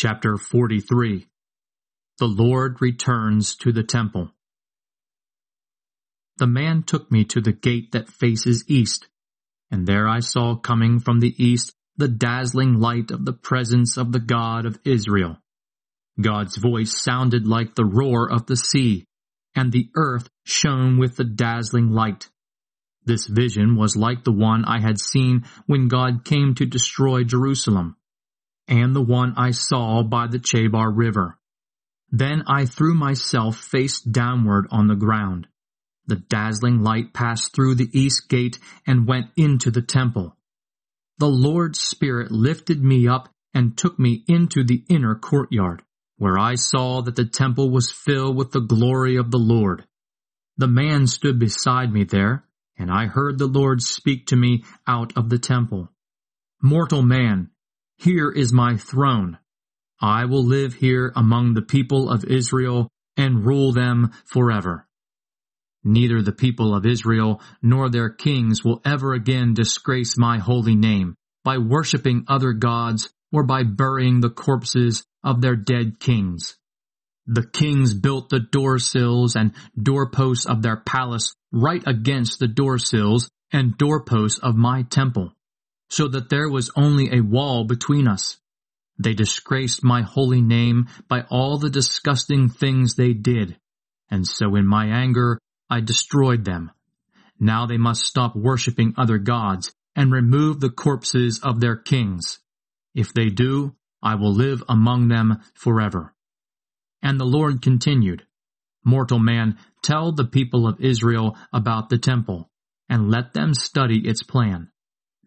Chapter 43 The Lord returns to the temple. The man took me to the gate that faces east, and there I saw coming from the east the dazzling light of the presence of the God of Israel. God's voice sounded like the roar of the sea, and the earth shone with the dazzling light. This vision was like the one I had seen when God came to destroy Jerusalem, and the one I saw by the Chebar River. Then I threw myself face downward on the ground. The dazzling light passed through the east gate and went into the temple. The Lord's Spirit lifted me up and took me into the inner courtyard, where I saw that the temple was filled with the glory of the Lord. The man stood beside me there, and I heard the Lord speak to me out of the temple. Mortal man, here is my throne. I will live here among the people of Israel and rule them forever. Neither the people of Israel nor their kings will ever again disgrace my holy name by worshiping other gods or by burying the corpses of their dead kings. The kings built the door sills and doorposts of their palace right against the door sills and doorposts of my temple, so that there was only a wall between us. They disgraced my holy name by all the disgusting things they did, and so in my anger I destroyed them. Now they must stop worshipping other gods and remove the corpses of their kings. If they do, I will live among them forever. And the Lord continued, Mortal man, tell the people of Israel about the temple, and let them study its plan.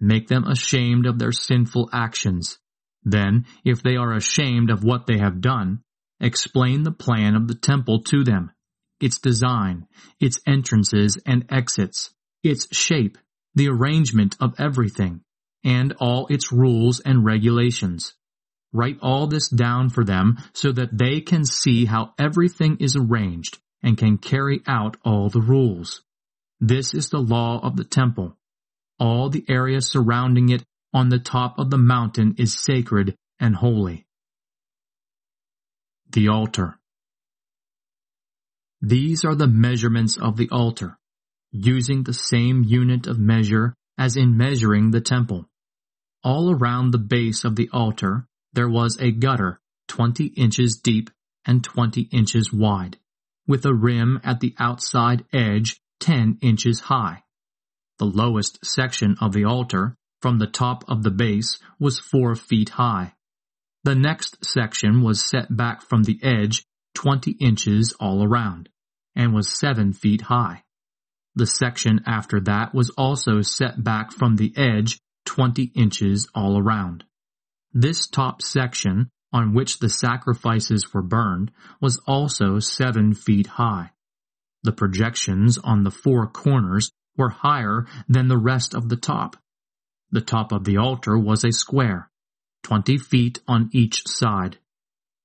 Make them ashamed of their sinful actions. Then, if they are ashamed of what they have done, explain the plan of the temple to them, its design, its entrances and exits, its shape, the arrangement of everything, and all its rules and regulations. Write all this down for them so that they can see how everything is arranged and can carry out all the rules. This is the law of the temple. All the area surrounding it on the top of the mountain is sacred and holy. The altar. These are the measurements of the altar, using the same unit of measure as in measuring the temple. All around the base of the altar there was a gutter 20 inches deep and 20 inches wide, with a rim at the outside edge 10 inches high. The lowest section of the altar, from the top of the base, was 4 feet high. The next section was set back from the edge 20 inches all around, and was 7 feet high. The section after that was also set back from the edge 20 inches all around. This top section, on which the sacrifices were burned, was also seven feet high. The projections on the four corners were higher than the rest of the top. The top of the altar was a square, twenty feet on each side.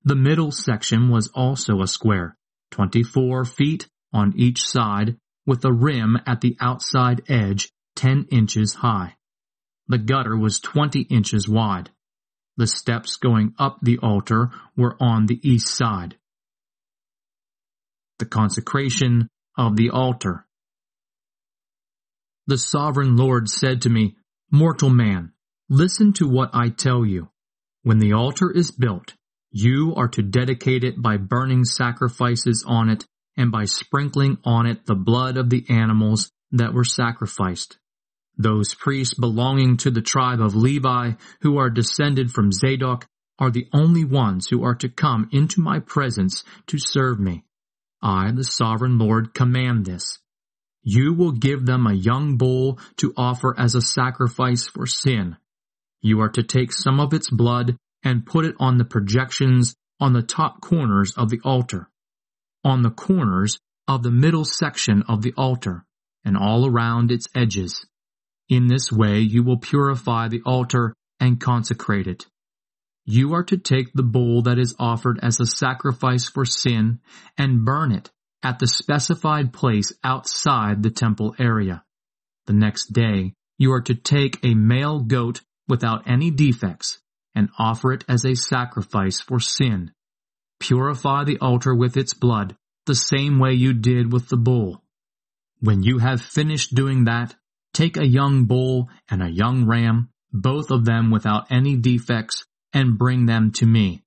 The middle section was also a square, twenty-four feet on each side, with a rim at the outside edge ten inches high. The gutter was twenty inches wide. The steps going up the altar were on the east side. The consecration of the altar. The sovereign Lord said to me, Mortal man, listen to what I tell you. When the altar is built, you are to dedicate it by burning sacrifices on it and by sprinkling on it the blood of the animals that were sacrificed. Those priests belonging to the tribe of Levi who are descended from Zadok are the only ones who are to come into my presence to serve me. I, the sovereign Lord, command this. You will give them a young bull to offer as a sacrifice for sin. You are to take some of its blood and put it on the projections on the top corners of the altar, on the corners of the middle section of the altar, and all around its edges. In this way you will purify the altar and consecrate it. You are to take the bull that is offered as a sacrifice for sin and burn it at the specified place outside the temple area. The next day, you are to take a male goat without any defects and offer it as a sacrifice for sin. Purify the altar with its blood, the same way you did with the bull. When you have finished doing that, take a young bull and a young ram, both of them without any defects, and bring them to me.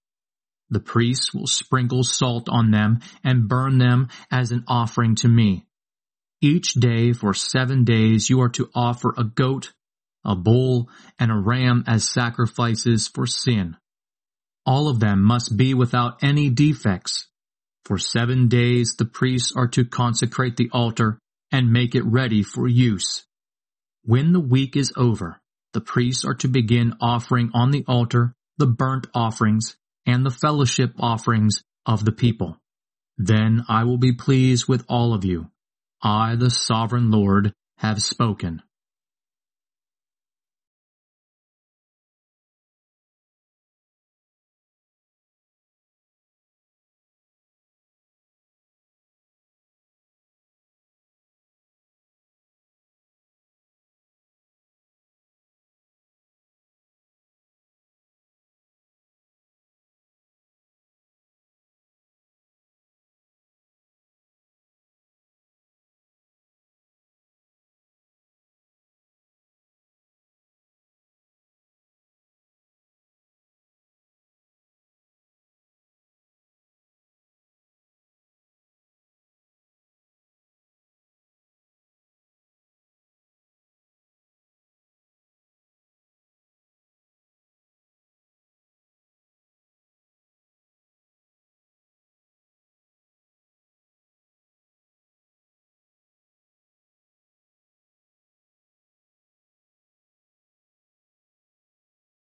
The priests will sprinkle salt on them and burn them as an offering to me. Each day for seven days you are to offer a goat, a bull, and a ram as sacrifices for sin. All of them must be without any defects. For seven days the priests are to consecrate the altar and make it ready for use. When the week is over, the priests are to begin offering on the altar the burnt offerings and the fellowship offerings of the people. Then I will be pleased with all of you. I, the sovereign Lord, have spoken.